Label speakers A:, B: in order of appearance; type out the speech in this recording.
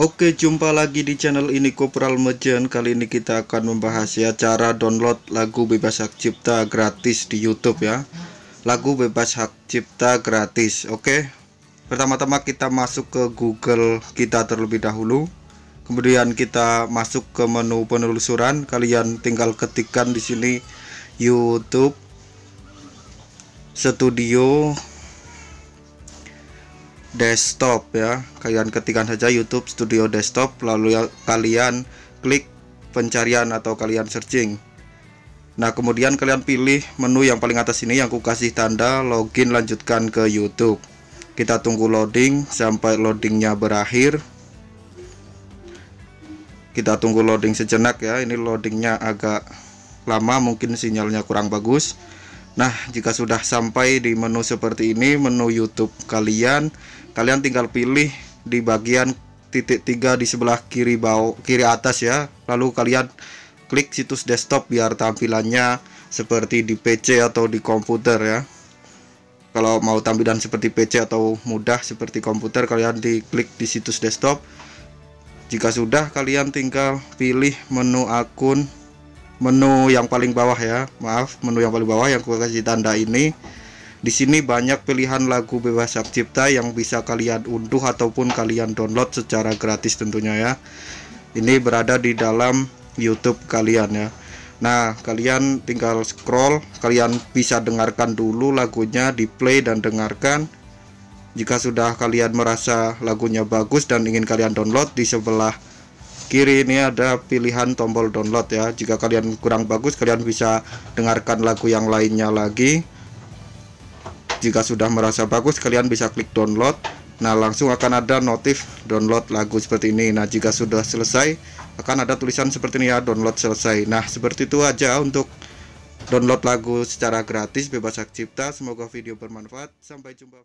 A: Oke jumpa lagi di channel ini Kopral Mejen Kali ini kita akan membahas ya cara download lagu bebas hak cipta gratis di YouTube ya. Lagu bebas hak cipta gratis Oke? Pertama-tama kita masuk ke Google kita terlebih dahulu. Kemudian kita masuk ke menu penelusuran. Kalian tinggal ketikkan di sini YouTube Studio desktop ya. Kalian ketikkan saja YouTube Studio Desktop lalu ya, kalian klik pencarian atau kalian searching. Nah kemudian kalian pilih menu yang paling atas ini yang aku kasih tanda login lanjutkan ke YouTube. Kita tunggu loading sampai loadingnya berakhir. Kita tunggu loading sejenak ya. Ini loadingnya agak lama mungkin sinyalnya kurang bagus Nah, jika sudah sampai di menu seperti ini, menu YouTube kalian, kalian tinggal pilih di bagian titik tiga di sebelah kiri bawah kiri atas ya. Lalu kalian klik situs desktop biar tampilannya seperti di PC atau di komputer ya. Kalau mau tampilan seperti PC atau mudah seperti komputer, kalian diklik di situs desktop. Jika sudah, kalian tinggal pilih menu akun menu yang paling bawah ya maaf menu yang paling bawah yang aku kasih tanda ini. Di sini banyak pilihan lagu bebas hak cipta yang bisa kalian unduh ataupun kalian download secara gratis tentunya ya. Ini berada di dalam YouTube kalian ya. Nah kalian tinggal scroll kalian bisa dengarkan dulu lagunya di play dan dengarkan. Jika sudah kalian merasa lagunya bagus dan ingin kalian download di sebelah kiri ini ada pilihan tombol download ya. Jika kalian kurang bagus kalian bisa dengarkan lagu yang lainnya lagi. Jika sudah merasa bagus kalian bisa klik download. Nah langsung akan ada notif download lagu seperti ini. Nah jika sudah selesai akan ada tulisan seperti ini ya download selesai. Nah seperti itu aja untuk download lagu secara gratis bebas hak cipta. Semoga video bermanfaat. Sampai jumpa